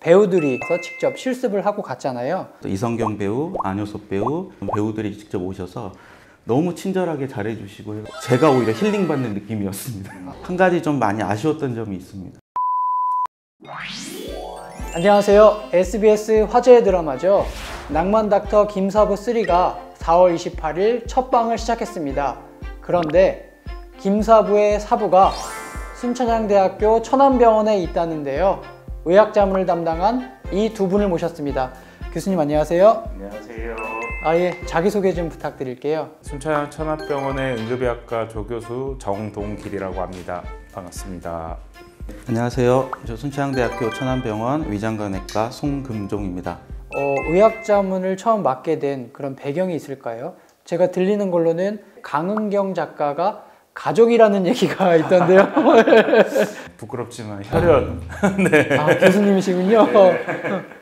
배우들이 서 직접 실습을 하고 갔잖아요. 또 이성경 배우, 안효섭 배우 배우들이 직접 오셔서 너무 친절하게 잘해주시고요. 제가 오히려 힐링받는 느낌이었습니다. 한 가지 좀 많이 아쉬웠던 점이 있습니다. 안녕하세요. SBS 화제의 드라마죠. 낭만 닥터 김사부 3가 4월 28일 첫 방을 시작했습니다. 그런데 김사부의 사부가 순천향대학교 천안병원에 있다는데요. 의학 자문을 담당한 이 두 분을 모셨습니다. 교수님 안녕하세요. 안녕하세요. 아예 자기소개 좀 부탁드릴게요. 순천향 천안병원의 응급의학과 조교수 정동길이라고 합니다. 반갑습니다. 안녕하세요. 저 순천향대학교 천안병원 위장관외과 송금종입니다. 어, 의학 자문을 처음 맡게 된 그런 배경이 있을까요? 제가 들리는 걸로는 강은경 작가가 가족이라는 얘기가 있던데요. 부끄럽지만 혈연. 네. 아, 교수님이시군요.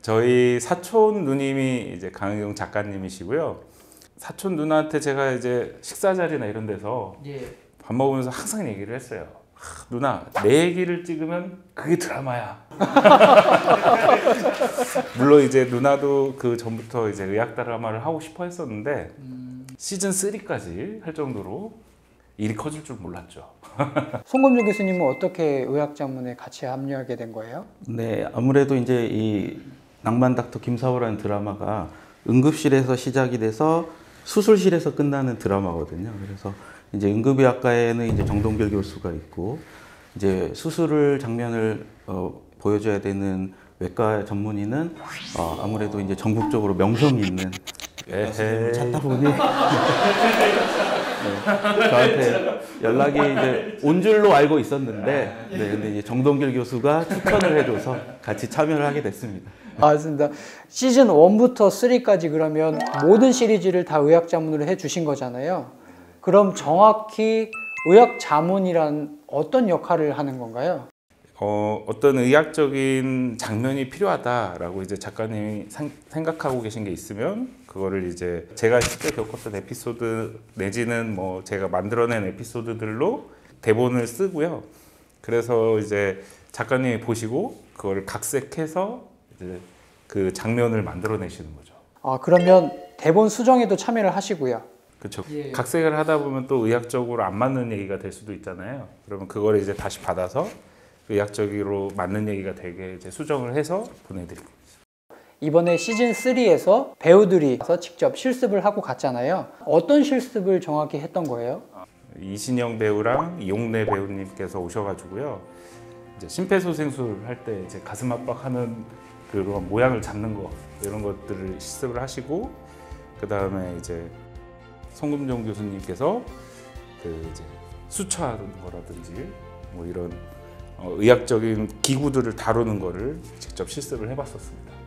저희 사촌 누님이 이제 강은경 작가님이시고요. 사촌 누나한테 제가 이제 식사 자리나 이런 데서 예. 밥 먹으면서 항상 얘기를 했어요. 하, 누나, 내 얘기를 찍으면 그게 드라마야. 물론 이제 누나도 그 전부터 이제 의학 드라마를 하고 싶어 했었는데 시즌 3까지 할 정도로 일이 커질 줄 몰랐죠. 송금주 교수님은 어떻게 의학 자문에 같이 합류하게 된 거예요? 네, 아무래도 이제 이 낭만 닥터 김사호라는 드라마가 응급실에서 시작이 돼서 수술실에서 끝나는 드라마거든요. 그래서 이제 응급의학과에는 이제 정동길 교수가 있고 이제 수술을 장면을 어, 보여줘야 되는 외과 전문의는 어, 아무래도 이제 전국적으로 명성이 있는 에헤이. 찾다 보니 네, 저한테 연락이 이제 온 줄로 알고 있었는데 네, 근데 이제 정동길 교수가 추천을 해줘서 같이 참여를 하게 됐습니다. 아, 맞습니다. 시즌 1부터 3까지 그러면 모든 시리즈를 다 의학 자문으로 해 주신 거잖아요. 그럼 정확히 의학 자문이란 어떤 역할을 하는 건가요? 어, 어떤 의학적인 장면이 필요하다라고 이제 작가님이 상- 생각하고 계신 게 있으면 그거를 이제 제가 실제 겪었던 에피소드 내지는 뭐 제가 만들어낸 에피소드들로 대본을 쓰고요. 그래서 이제 작가님이 보시고 그거를 각색해서 이제 그 장면을 만들어내시는 거죠. 아, 그러면 대본 수정에도 참여를 하시고요. 그렇죠. 예. 각색을 하다 보면 또 의학적으로 안 맞는 얘기가 될 수도 있잖아요. 그러면 그걸 이제 다시 받아서 의학적으로 맞는 얘기가 되게 이제 수정을 해서 보내드리고. 이번에 시즌 3에서 배우들이 서 직접 실습을 하고 갔잖아요. 어떤 실습을 정확히 했던 거예요? 이신영 배우랑 이용래 배우님께서 오셔가지고요. 이제 심폐소생술 할 때 이제 가슴 압박하는 그런 모양을 잡는 거 이런 것들을 실습을 하시고 그 다음에 이제 송금종 교수님께서 그 이제 수차하는 거라든지 뭐 이런 어, 의학적인 기구들을 다루는 거를 직접 실습을 해봤었습니다.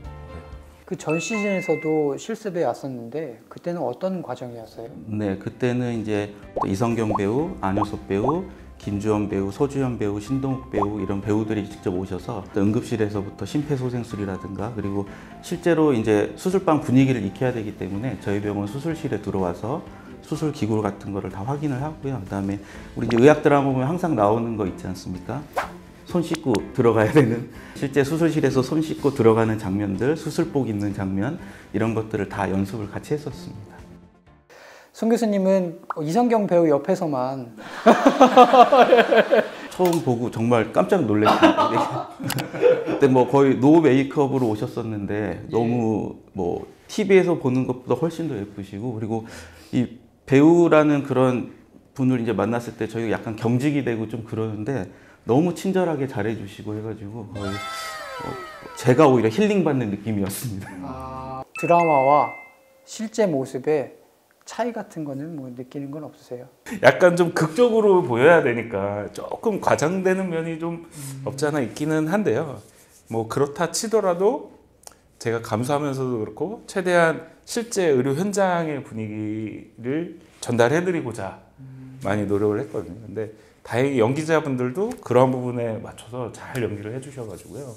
그 전 시즌에서도 실습에 왔었는데 그때는 어떤 과정이었어요? 네, 그때는 이제 또 이성경 배우, 안효섭 배우, 김주원 배우, 소주현 배우, 신동욱 배우 이런 배우들이 직접 오셔서 또 응급실에서부터 심폐소생술이라든가 그리고 실제로 이제 수술방 분위기를 익혀야 되기 때문에 저희 병원 수술실에 들어와서 수술 기구 같은 거를 다 확인을 하고요. 그다음에 우리 이제 의학 드라마 보면 항상 나오는 거 있지 않습니까? 손 씻고 들어가야 되는 실제 수술실에서 손 씻고 들어가는 장면들, 수술복 입는 장면 이런 것들을 다 연습을 같이 했었습니다. 손 교수님은 이성경 배우 옆에서만 처음 보고 정말 깜짝 놀랐습니다. 그때 뭐 거의 노 메이크업으로 오셨었는데 너무 뭐 TV에서 보는 것보다 훨씬 더 예쁘시고 그리고 이 배우라는 그런 분을 이제 만났을 때 저희가 약간 경직이 되고 좀 그러는데 너무 친절하게 잘해주시고 해가지고 거의 어, 제가 오히려 힐링받는 느낌이었습니다. 아, 드라마와 실제 모습에 차이 같은 거는 뭐 느끼는 건 없으세요? 약간 좀 극적으로 보여야 되니까 조금 과장되는 면이 좀 없지 않아 있기는 한데요. 뭐 그렇다 치더라도 제가 감수하면서도 그렇고 최대한 실제 의료 현장의 분위기를 전달해드리고자 많이 노력을 했거든요. 근데 다행히 연기자분들도 그런 부분에 맞춰서 잘 연기를 해주셔가지고요.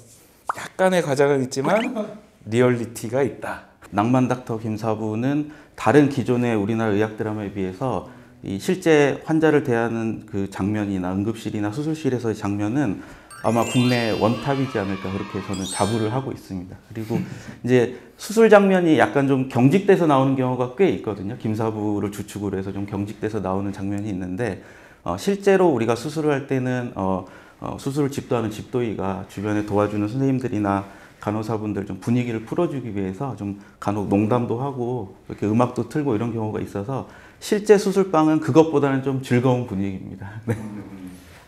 약간의 과장은 있지만 리얼리티가 있다. 낭만 닥터 김사부는 다른 기존의 우리나라 의학 드라마에 비해서 이 실제 환자를 대하는 그 장면이나 응급실이나 수술실에서의 장면은 아마 국내 원탑이지 않을까 그렇게 저는 자부를 하고 있습니다. 그리고 이제 수술 장면이 약간 좀 경직돼서 나오는 경우가 꽤 있거든요. 김사부를 주축으로 해서 좀 경직돼서 나오는 장면이 있는데 어, 실제로 우리가 수술을 할 때는 어, 어, 수술을 집도하는 집도의가 주변에 도와주는 선생님들이나 간호사분들 좀 분위기를 풀어주기 위해서 좀 간혹 농담도 하고 이렇게 음악도 틀고 이런 경우가 있어서 실제 수술방은 그것보다는 좀 즐거운 분위기입니다. 네.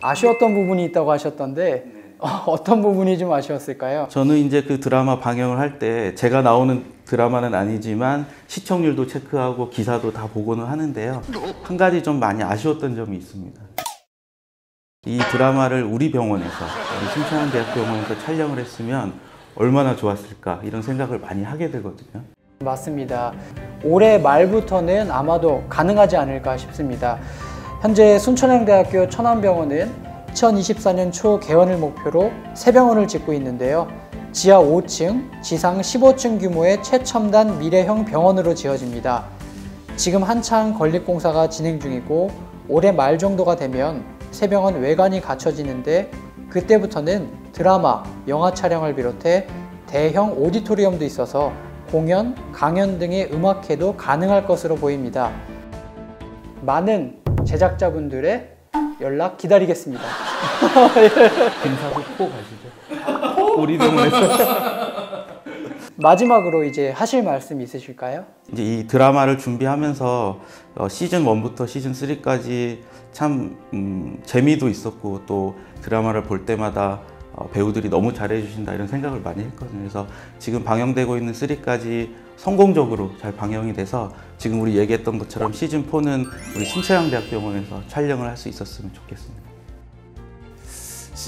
아쉬웠던 부분이 있다고 하셨던데 어, 떤 부분이 좀 아쉬웠을까요? 저는 이제 그 드라마 방영을 할 때 제가 나오는 드라마는 아니지만 시청률도 체크하고 기사도 다 보고는 하는데요. 한 가지 좀 많이 아쉬웠던 점이 있습니다. 이 드라마를 우리 병원에서 우리 심천한대학병원에서 촬영을 했으면 얼마나 좋았을까 이런 생각을 많이 하게 되거든요. 맞습니다. 올해 말부터는 아마도 가능하지 않을까 싶습니다. 현재 순천향대학교 천안병원은 2024년 초 개원을 목표로 새 병원을 짓고 있는데요. 지하 5층, 지상 15층 규모의 최첨단 미래형 병원으로 지어집니다. 지금 한창 건립공사가 진행 중이고 올해 말 정도가 되면 새 병원 외관이 갖춰지는데 그때부터는 드라마, 영화 촬영을 비롯해 대형 오디토리움도 있어서 공연, 강연 등의 음악회도 가능할 것으로 보입니다. 많은 제작자분들의 연락 기다리겠습니다. 김사부 포 가시죠. 우리 병원에서. 마지막으로 이제 하실 말씀 있으실까요? 이제 이 드라마를 준비하면서 어, 시즌 1부터 시즌 3까지 참 음, 재미도 있었고 또 드라마를 볼 때마다 어, 배우들이 너무 잘해주신다 이런 생각을 많이 했거든요. 그래서 지금 방영되고 있는 3까지 성공적으로 잘 방영이 돼서 지금 우리 얘기했던 것처럼 시즌 4는 우리 신체양대학병원에서 촬영을 할 수 있었으면 좋겠습니다.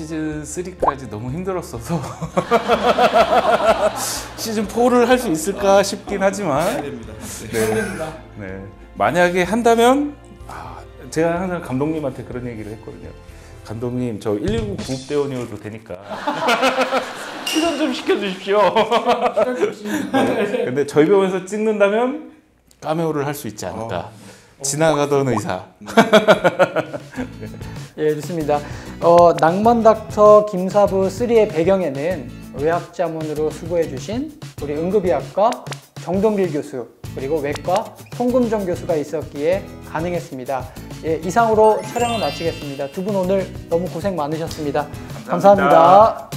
시즌 3까지 너무 힘들었어서 시즌 4를 할 수 있을까 싶긴 하지만 네. 네. 만약에 한다면 아, 제가 항상 감독님한테 그런 얘기를 했거든요. 감독님 저 119 구급대원이어도 되니까 출연 좀 시켜주십시오. 네. 근데 저희 병원에서 찍는다면 카메오를 할 수 있지 않을까. 지나가던 의사. 예, 좋습니다. 어, 낭만 닥터 김사부 3의 배경에는 의학자문으로 수고해 주신 우리 응급의학과 정동길 교수 그리고 외과 송금정 교수가 있었기에 가능했습니다. 예, 이상으로 촬영을 마치겠습니다. 두 분 오늘 너무 고생 많으셨습니다 감사합니다. 감사합니다.